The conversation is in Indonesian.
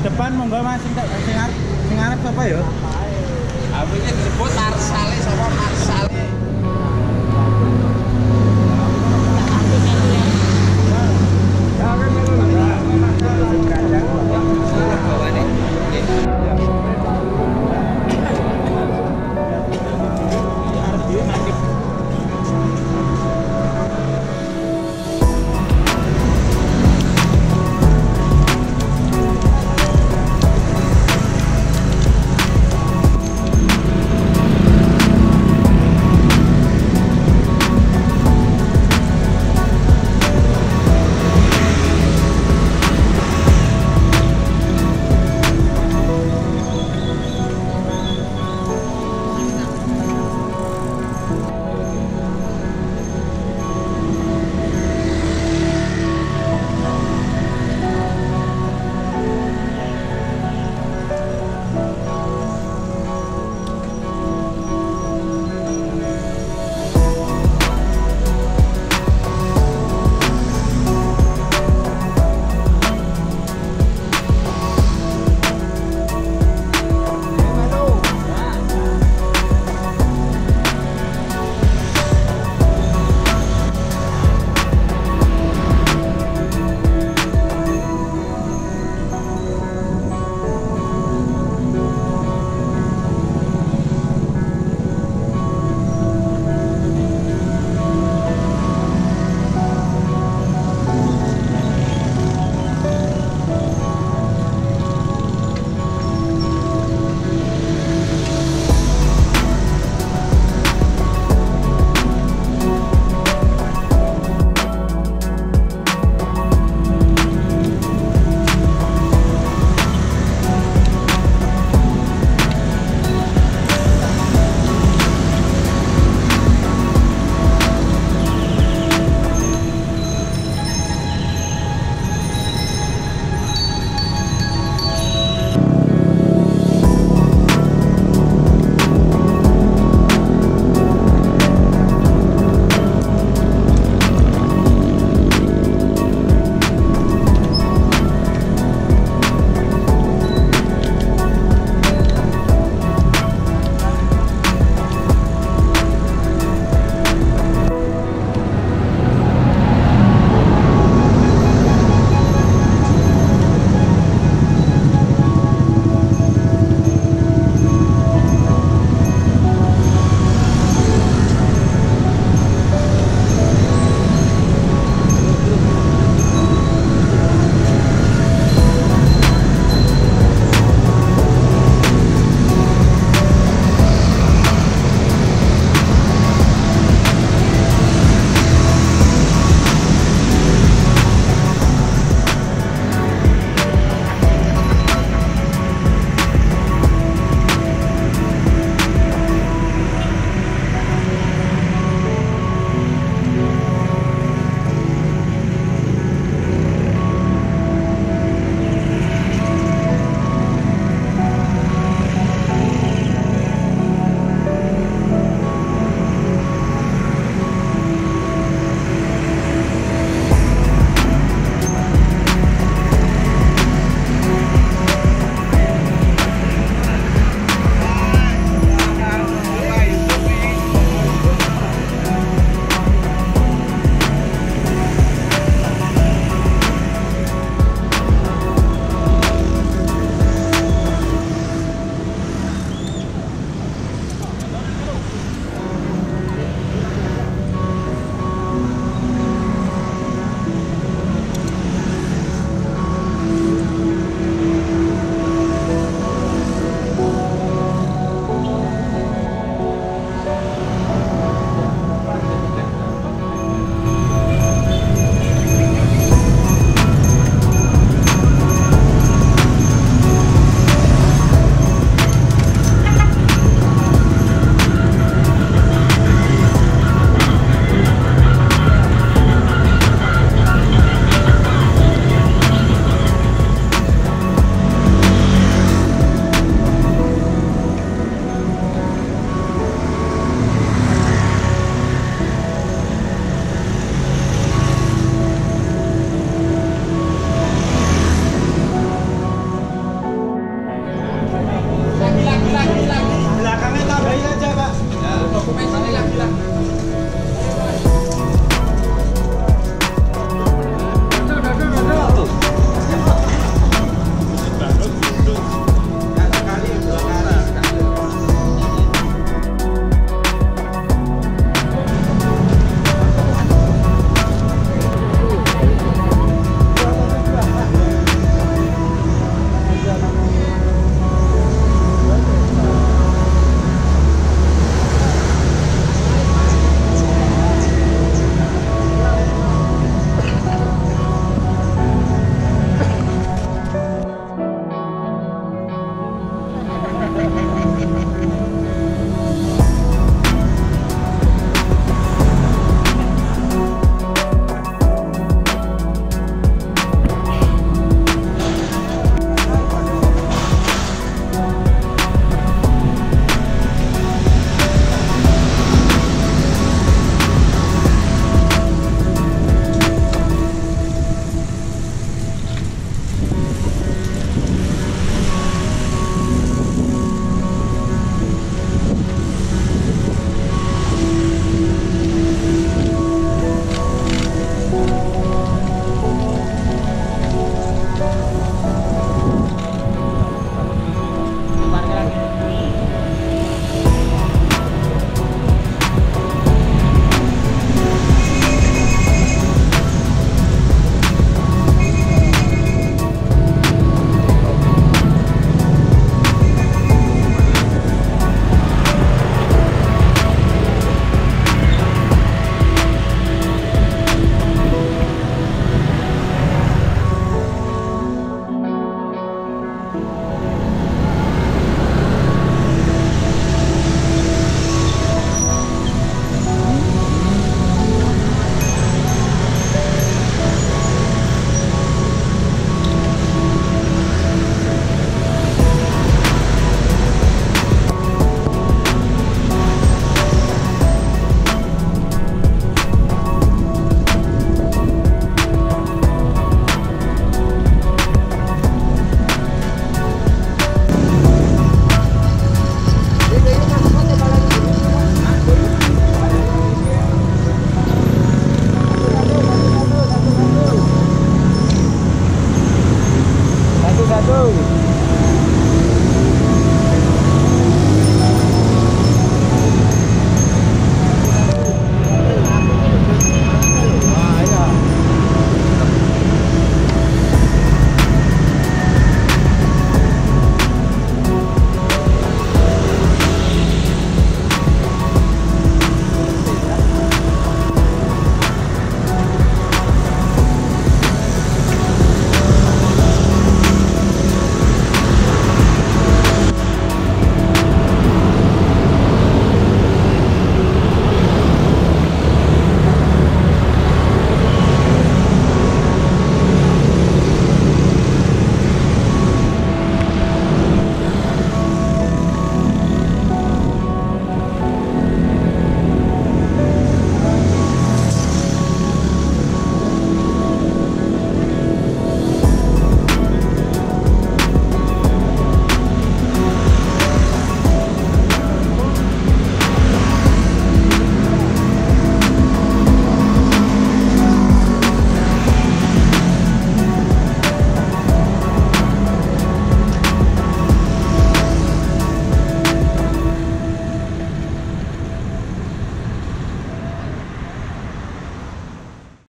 depan monggo Mas sing sing arep sing arep sapa ya? Aku iki disebut Marsale sapa Marsale.